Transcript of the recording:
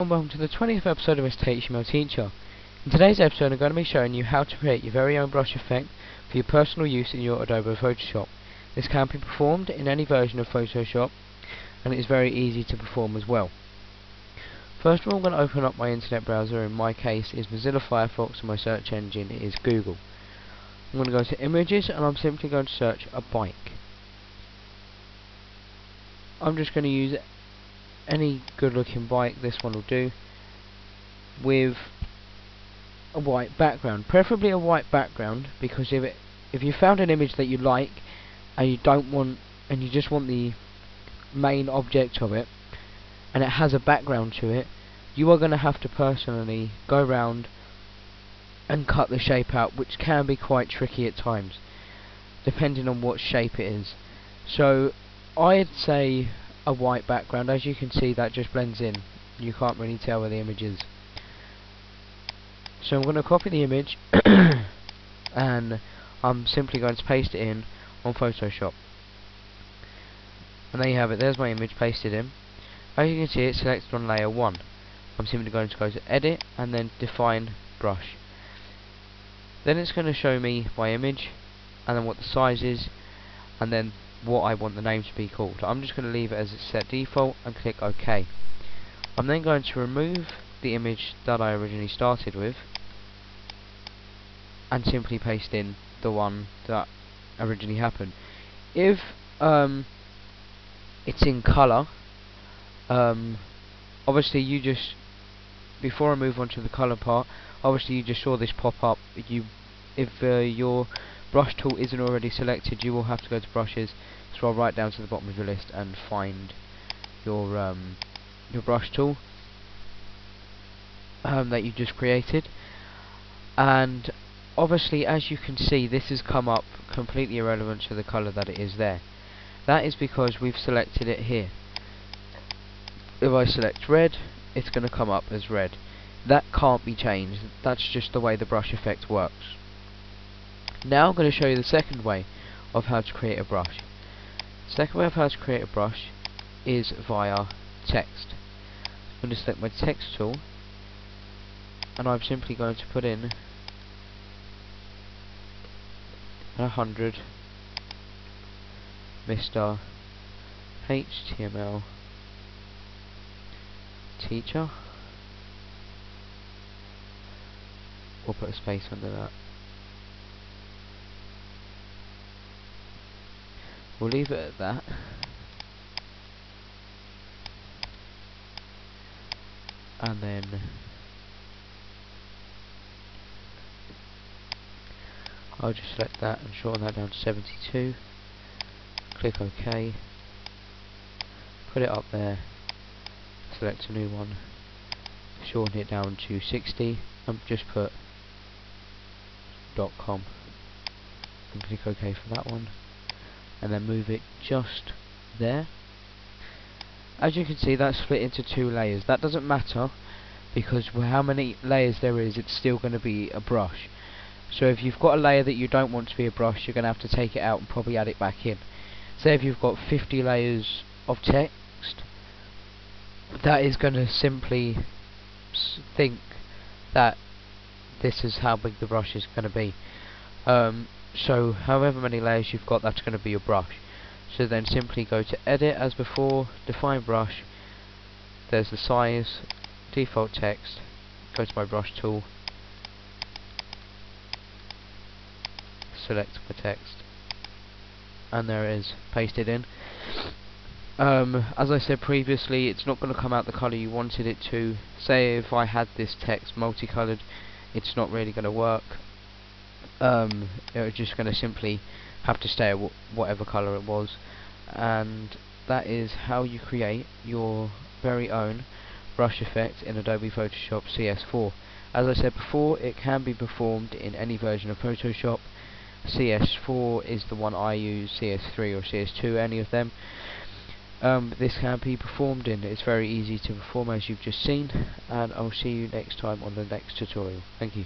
and welcome to the 20th episode of Mr. HTML Teacher. In today's episode I'm going to be showing you how to create your very own brush effect for your personal use in your Adobe Photoshop. This can be performed in any version of Photoshop and it is very easy to perform as well. First of all I'm going to open up my internet browser, in my case is Mozilla Firefox and my search engine is Google. I'm going to go to images and I'm simply going to search a bike. I'm just going to use any good looking bike, this one will do, with a white background. Preferably a white background, because if it, if you found an image that you like, and you don't want, and you just want the main object of it, and it has a background to it, you are going to have to personally go around and cut the shape out, which can be quite tricky at times, depending on what shape it is. So, I'd say a white background. As you can see, that just blends in. You can't really tell where the image is. So I'm going to copy the image, and I'm simply going to paste it in on Photoshop. And there you have it. There's my image pasted in. As you can see, it's selected on layer 1. I'm simply going to go to Edit, and then Define Brush. Then it's going to show me my image, and then what the size is, and then what I want the name to be called. I'm just going to leave it as it's set default and click OK. I'm then going to remove the image that I originally started with and simply paste in the one that originally happened. If um, it's in colour, um, obviously you just before I move on to the colour part, obviously you just saw this pop up. You, if uh, your brush tool isn't already selected, you will have to go to brushes, scroll right down to the bottom of your list and find your um, your brush tool um, that you just created. And obviously, as you can see, this has come up completely irrelevant to the colour that it is there. That is because we've selected it here. If I select red, it's going to come up as red. That can't be changed. That's just the way the brush effect works. Now I'm going to show you the second way of how to create a brush. The second way of how to create a brush is via text. I'm going to select my text tool and I'm simply going to put in a hundred Mr. HTML teacher. We'll put a space under that. We'll leave it at that. And then I'll just select that and shorten that down to 72. Click OK. Put it up there. Select a new one. Shorten it down to 60 and just put .com and click OK for that one and then move it just there. As you can see that's split into two layers. That doesn't matter because how many layers there is it's still going to be a brush. So if you've got a layer that you don't want to be a brush you're going to have to take it out and probably add it back in. Say if you've got 50 layers of text that is going to simply think that this is how big the brush is going to be. Um, so however many layers you've got that's going to be your brush. So then simply go to edit as before define brush. There's the size default text go to my brush tool. Select my text. And there it is pasted in. Um, as I said previously it's not going to come out the colour you wanted it to. Say if I had this text multicolored it's not really going to work um, it was just going to simply have to stay at whatever colour it was. And that is how you create your very own brush effect in Adobe Photoshop CS4 as I said before it can be performed in any version of Photoshop. CS4 is the one I use CS3 or CS2 any of them. Um, this can be performed in. It's very easy to perform as you've just seen. And I'll see you next time on the next tutorial. Thank you